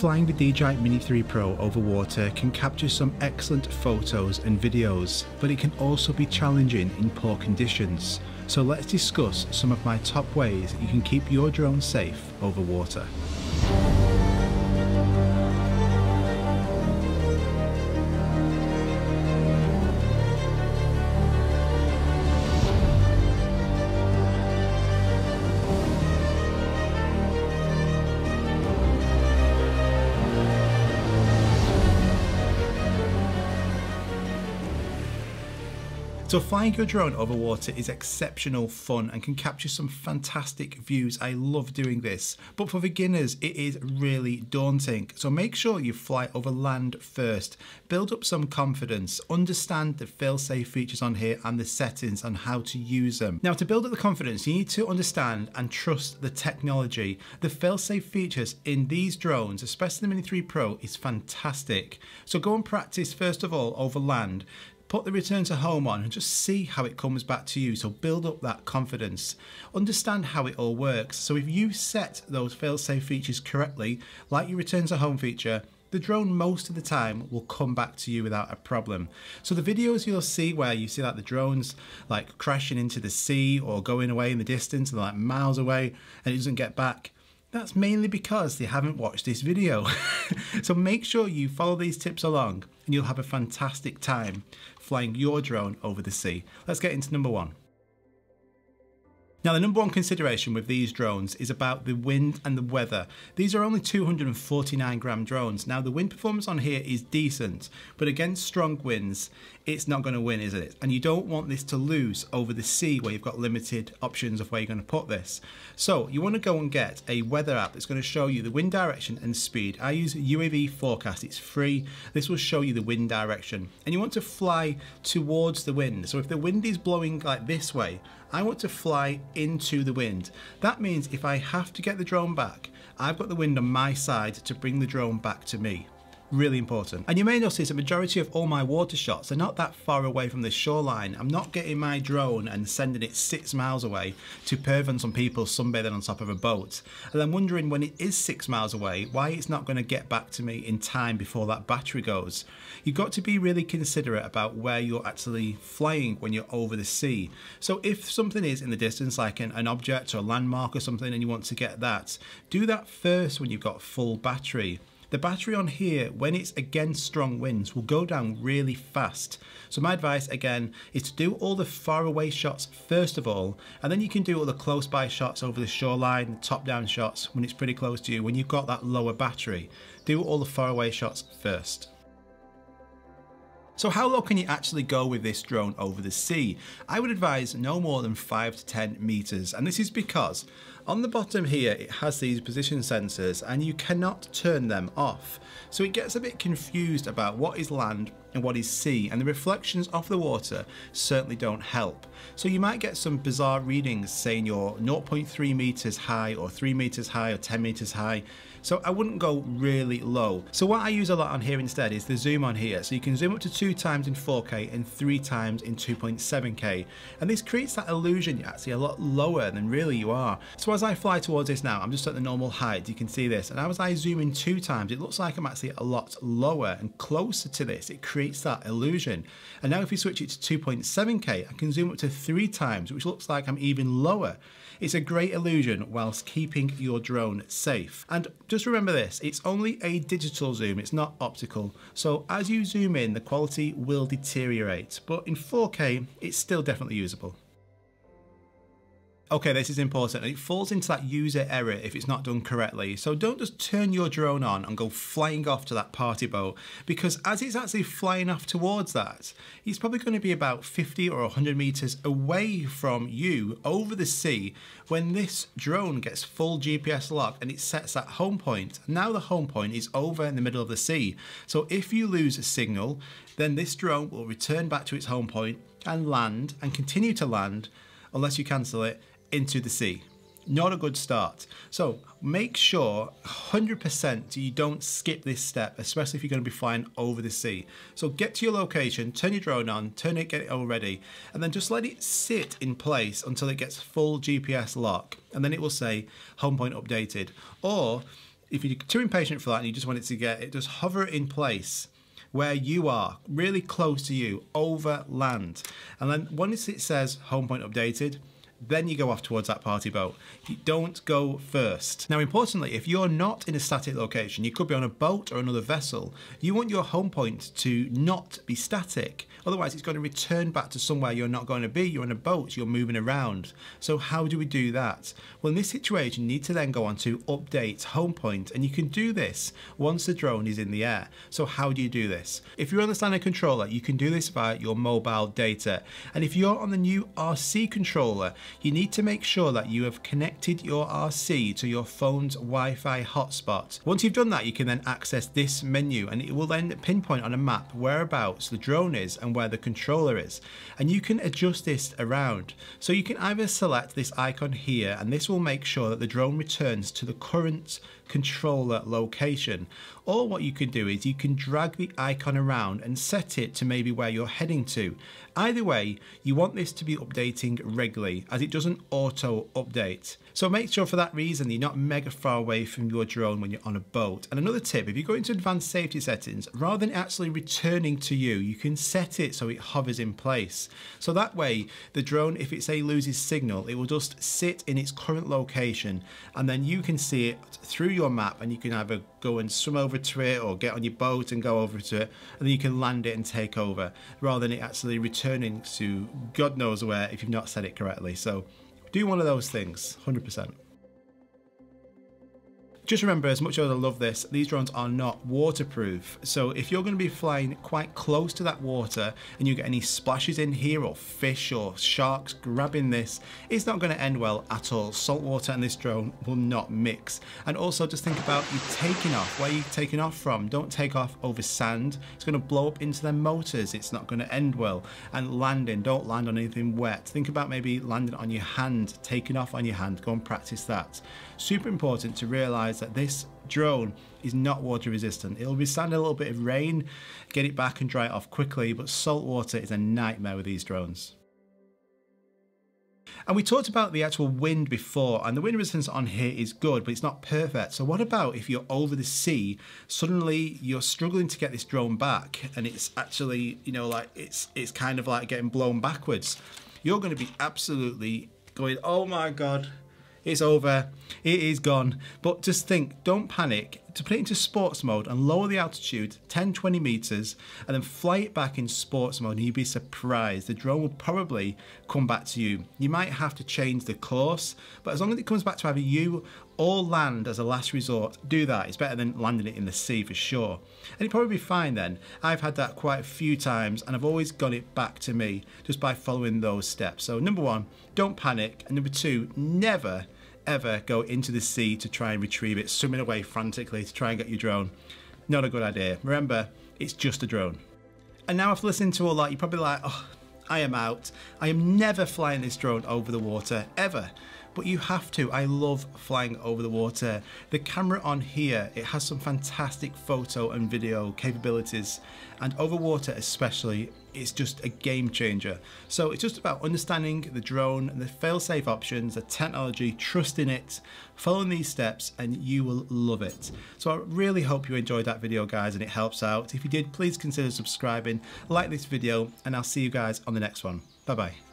Flying the DJI Mini 3 Pro over water can capture some excellent photos and videos, but it can also be challenging in poor conditions. So let's discuss some of my top ways you can keep your drone safe over water. So flying your drone over water is exceptional fun and can capture some fantastic views. I love doing this. But for beginners, it is really daunting. So make sure you fly over land first. Build up some confidence. Understand the fail-safe features on here and the settings and how to use them. Now to build up the confidence, you need to understand and trust the technology. The fail-safe features in these drones, especially the Mini 3 Pro, is fantastic. So go and practice first of all over land put the return to home on and just see how it comes back to you. So build up that confidence. Understand how it all works. So if you set those fail-safe features correctly, like your return to home feature, the drone most of the time will come back to you without a problem. So the videos you'll see where you see like the drones like crashing into the sea or going away in the distance and like miles away and it doesn't get back, that's mainly because they haven't watched this video. so make sure you follow these tips along and you'll have a fantastic time flying your drone over the sea. Let's get into number one. Now the number one consideration with these drones is about the wind and the weather. These are only 249 gram drones. Now the wind performance on here is decent, but against strong winds, it's not going to win, is it? And you don't want this to lose over the sea where you've got limited options of where you're going to put this. So you want to go and get a weather app that's going to show you the wind direction and speed. I use UAV Forecast, it's free. This will show you the wind direction. And you want to fly towards the wind. So if the wind is blowing like this way, I want to fly into the wind. That means if I have to get the drone back, I've got the wind on my side to bring the drone back to me really important. And you may notice a majority of all my water shots are not that far away from the shoreline. I'm not getting my drone and sending it six miles away to perv on some people sunbathing on top of a boat. And I'm wondering when it is six miles away, why it's not going to get back to me in time before that battery goes. You've got to be really considerate about where you're actually flying when you're over the sea. So if something is in the distance, like an, an object or a landmark or something, and you want to get that, do that first when you've got full battery. The battery on here, when it's against strong winds, will go down really fast. So my advice again is to do all the far away shots first of all, and then you can do all the close by shots over the shoreline, top down shots when it's pretty close to you, when you've got that lower battery. Do all the far away shots first. So how low can you actually go with this drone over the sea? I would advise no more than 5 to 10 meters and this is because on the bottom here it has these position sensors and you cannot turn them off. So it gets a bit confused about what is land and what is sea and the reflections off the water certainly don't help. So you might get some bizarre readings saying you're 0.3 meters high or 3 meters high or 10 meters high so I wouldn't go really low. So what I use a lot on here instead is the zoom on here. So you can zoom up to two times in 4K and three times in 2.7K. And this creates that illusion you're actually a lot lower than really you are. So as I fly towards this now, I'm just at the normal height, you can see this. And as I zoom in two times, it looks like I'm actually a lot lower and closer to this. It creates that illusion. And now if we switch it to 2.7K, I can zoom up to three times, which looks like I'm even lower. It's a great illusion whilst keeping your drone safe. And just remember this, it's only a digital zoom, it's not optical. So as you zoom in, the quality will deteriorate, but in 4K, it's still definitely usable okay, this is important. It falls into that user error if it's not done correctly. So don't just turn your drone on and go flying off to that party boat because as it's actually flying off towards that, it's probably going to be about 50 or 100 meters away from you over the sea when this drone gets full GPS lock and it sets that home point. Now the home point is over in the middle of the sea. So if you lose a signal, then this drone will return back to its home point and land and continue to land unless you cancel it into the sea. Not a good start. So make sure 100% you don't skip this step, especially if you're going to be flying over the sea. So get to your location, turn your drone on, turn it, get it all ready, and then just let it sit in place until it gets full GPS lock. And then it will say home point updated. Or if you're too impatient for that and you just want it to get it, just hover it in place where you are, really close to you, over land. And then once it says home point updated, then you go off towards that party boat. You don't go first. Now, importantly, if you're not in a static location, you could be on a boat or another vessel, you want your home point to not be static. Otherwise, it's going to return back to somewhere you're not going to be. You're on a boat, you're moving around. So how do we do that? Well, in this situation, you need to then go on to update home point, and you can do this once the drone is in the air. So how do you do this? If you're on the standard controller, you can do this via your mobile data. And if you're on the new RC controller, you need to make sure that you have connected your RC to your phone's Wi-Fi hotspot. Once you've done that, you can then access this menu and it will then pinpoint on a map whereabouts the drone is and where the controller is. And you can adjust this around. So you can either select this icon here and this will make sure that the drone returns to the current controller location. Or what you can do is you can drag the icon around and set it to maybe where you're heading to. Either way, you want this to be updating regularly as it doesn't auto update. So make sure for that reason you're not mega far away from your drone when you're on a boat. And another tip, if you go into advanced safety settings, rather than actually returning to you, you can set it so it hovers in place. So that way, the drone, if it say loses signal, it will just sit in its current location and then you can see it through your map and you can either go and swim over to it or get on your boat and go over to it and then you can land it and take over rather than it actually returning to God knows where if you've not said it correctly. So do one of those things, 100%. Just remember, as much as I love this, these drones are not waterproof. So if you're going to be flying quite close to that water and you get any splashes in here or fish or sharks grabbing this, it's not going to end well at all. Salt water and this drone will not mix. And also just think about you taking off. Where are you taking off from? Don't take off over sand. It's going to blow up into their motors. It's not going to end well. And landing, don't land on anything wet. Think about maybe landing on your hand, taking off on your hand. Go and practice that. Super important to realize that this drone is not water resistant. It'll withstand a little bit of rain, get it back and dry it off quickly, but salt water is a nightmare with these drones. And we talked about the actual wind before, and the wind resistance on here is good, but it's not perfect. So what about if you're over the sea, suddenly you're struggling to get this drone back, and it's actually, you know, like it's it's kind of like getting blown backwards. You're going to be absolutely going, oh my god, it's over, it is gone. But just think, don't panic. To put it into sports mode and lower the altitude 10 20 meters and then fly it back in sports mode, and you'd be surprised. The drone will probably come back to you. You might have to change the course, but as long as it comes back to either you or land as a last resort, do that. It's better than landing it in the sea for sure. And it'd probably be fine then. I've had that quite a few times and I've always got it back to me just by following those steps. So number one, don't panic. And number two, never ever go into the sea to try and retrieve it, swimming away frantically to try and get your drone. Not a good idea. Remember, it's just a drone. And now after listening to all that, you're probably like, oh, I am out. I am never flying this drone over the water, ever but you have to. I love flying over the water. The camera on here, it has some fantastic photo and video capabilities and over water especially, it's just a game changer. So it's just about understanding the drone, the fail-safe options, the technology, trusting it, following these steps and you will love it. So I really hope you enjoyed that video guys and it helps out. If you did, please consider subscribing, like this video and I'll see you guys on the next one. Bye bye.